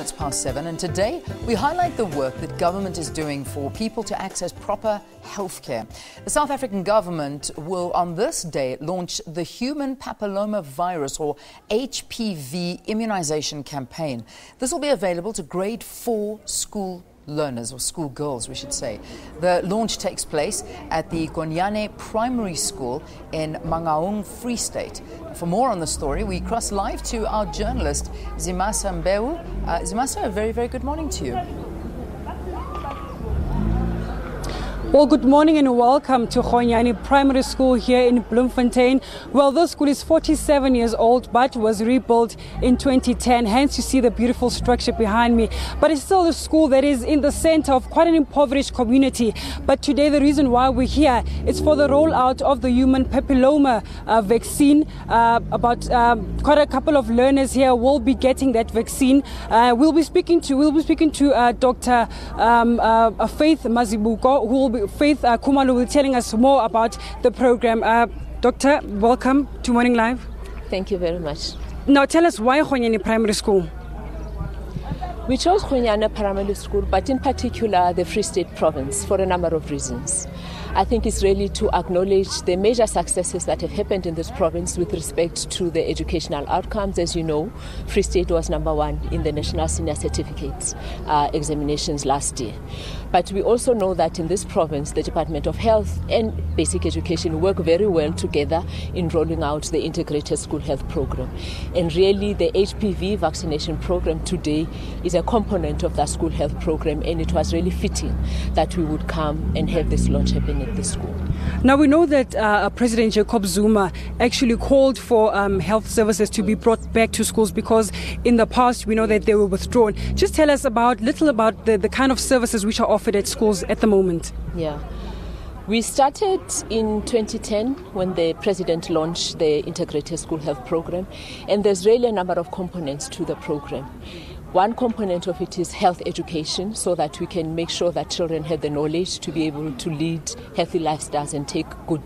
It's past seven, and today we highlight the work that government is doing for people to access proper health care. The South African government will, on this day, launch the Human Papilloma Virus or HPV immunization campaign. This will be available to grade four school learners or school girls, we should say. The launch takes place at the Gonyane Primary School in Mangaung, Free State. For more on the story, we cross live to our journalist Zimasa Mbeu. Uh, Zimasa, a very, very good morning to you. Well, good morning and welcome to Gonyane Primary School here in Bloemfontein. Well, this school is 47 years old but was rebuilt in 2010. Hence, you see the beautiful structure behind me. But it's still a school that is in the center of quite an impoverished community. But today, the reason why we're here is for the rollout of the human papilloma uh, vaccine. Uh, about um, quite a couple of learners here will be getting that vaccine. Uh, we'll be speaking to we'll be speaking to uh, Dr. Um, uh, Faith Mazibuko, who will be Faith uh, Khumalo will be telling us more about the program. Uh, doctor, welcome to Morning Live. Thank you very much. Now, tell us why Gonyane Primary School? We chose Gonyane Primary School, but in particular the Free State Province, for a number of reasons. I think it's really to acknowledge the major successes that have happened in this province with respect to the educational outcomes. As you know, Free State was number one in the National Senior Certificates uh, examinations last year. But we also know that in this province, the Department of Health and Basic Education work very well together in rolling out the integrated school health program. And really, the HPV vaccination program today is a component of that school health program, and it was really fitting that we would come and have this launch happen at school. Now, we know that uh, President Jacob Zuma actually called for um, health services to be brought back to schools because in the past we know that they were withdrawn. Just tell us about little about the, the kind of services which are offered at schools at the moment? Yeah. We started in 2010 when the president launched the Integrated School Health Program, and there's really a number of components to the program. One component of it is health education so that we can make sure that children have the knowledge to be able to lead healthy lifestyles and take good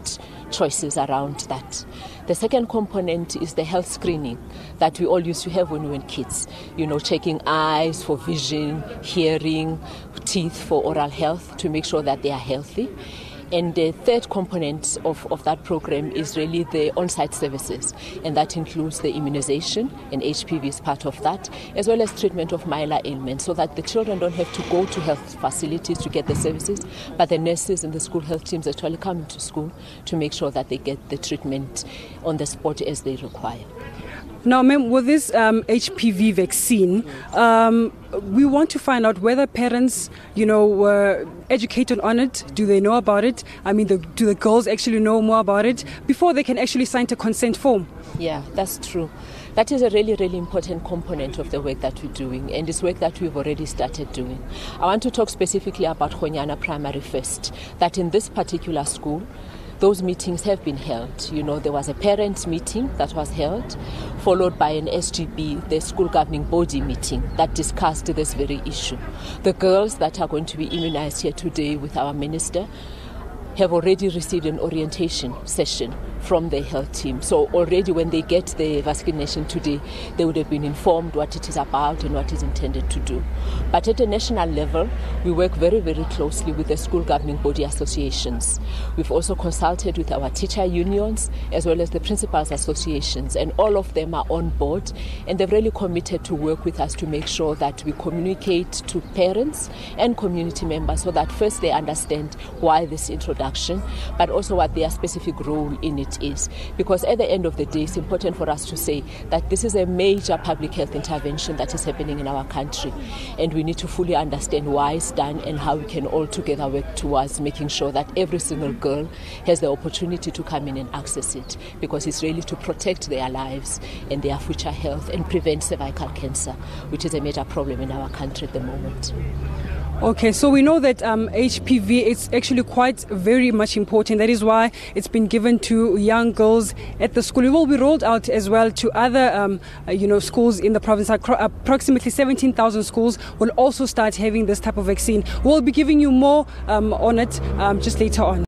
choices around that. The second component is the health screening that we all used to have when we were kids. You know, checking eyes for vision, hearing, teeth for oral health to make sure that they are healthy. And the third component of, of that program is really the on site services, and that includes the immunization, and HPV is part of that, as well as treatment of minor ailments, so that the children don't have to go to health facilities to get the services, but the nurses and the school health teams actually come to school to make sure that they get the treatment on the spot as they require. Now, ma'am, with this um, HPV vaccine, um, we want to find out whether parents, you know, were educated on it. Do they know about it? I mean, the, do the girls actually know more about it before they can actually sign a consent form? Yeah, that's true. That is a really, really important component of the work that we're doing, and it's work that we've already started doing. I want to talk specifically about Gonyane Primary first. That in this particular school, those meetings have been held. You know, there was a parents' meeting that was held, followed by an SGB, the school governing body meeting, that discussed this very issue. The girls that are going to be immunized here today with our minister have already received an orientation session from the health team. So already when they get the vaccination today, they would have been informed what it is about and what is intended to do. But at a national level, we work very, very closely with the school governing body associations. We've also consulted with our teacher unions as well as the principals associations, and all of them are on board and they've really committed to work with us to make sure that we communicate to parents and community members so that first they understand why this introduction, but also what their specific role in it it is. Because at the end of the day, it's important for us to say that this is a major public health intervention that is happening in our country. And we need to fully understand why it's done and how we can all together work towards making sure that every single girl has the opportunity to come in and access it. Because it's really to protect their lives and their future health and prevent cervical cancer, which is a major problem in our country at the moment. Okay, so we know that um, HPV is actually quite very much important. That is why it's been given to young girls at the school. It will be rolled out as well to other, um, uh, you know, schools in the province. Approximately 17,000 schools will also start having this type of vaccine. We'll be giving you more um, on it um, just later on.